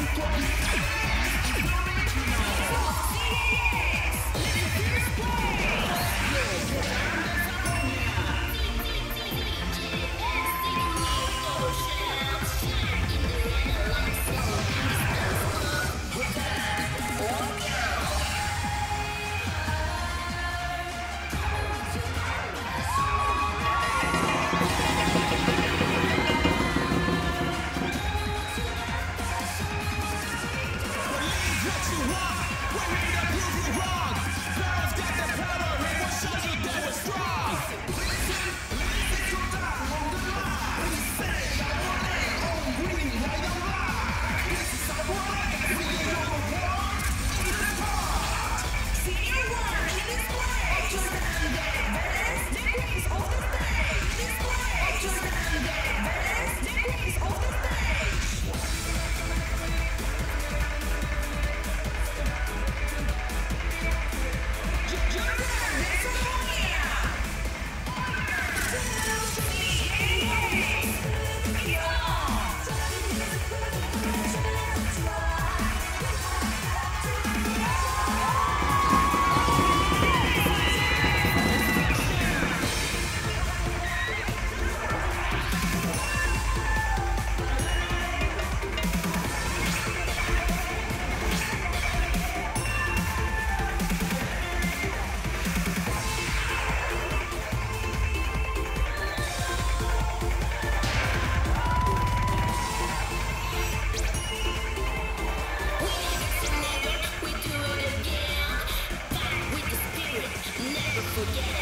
Антон. Forget.